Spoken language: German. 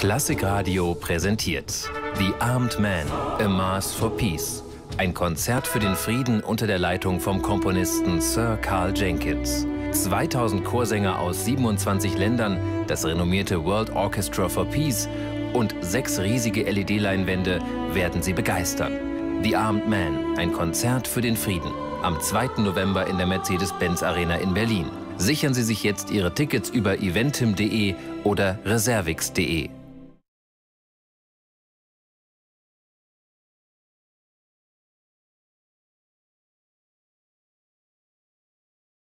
Klassikradio präsentiert The Armed Man, A Mass for Peace. Ein Konzert für den Frieden unter der Leitung vom Komponisten Sir Carl Jenkins. 2000 Chorsänger aus 27 Ländern, das renommierte World Orchestra for Peace und sechs riesige LED-Leinwände werden sie begeistern. The Armed Man, ein Konzert für den Frieden. Am 2. November in der Mercedes-Benz Arena in Berlin. Sichern Sie sich jetzt Ihre Tickets über eventim.de oder reservix.de.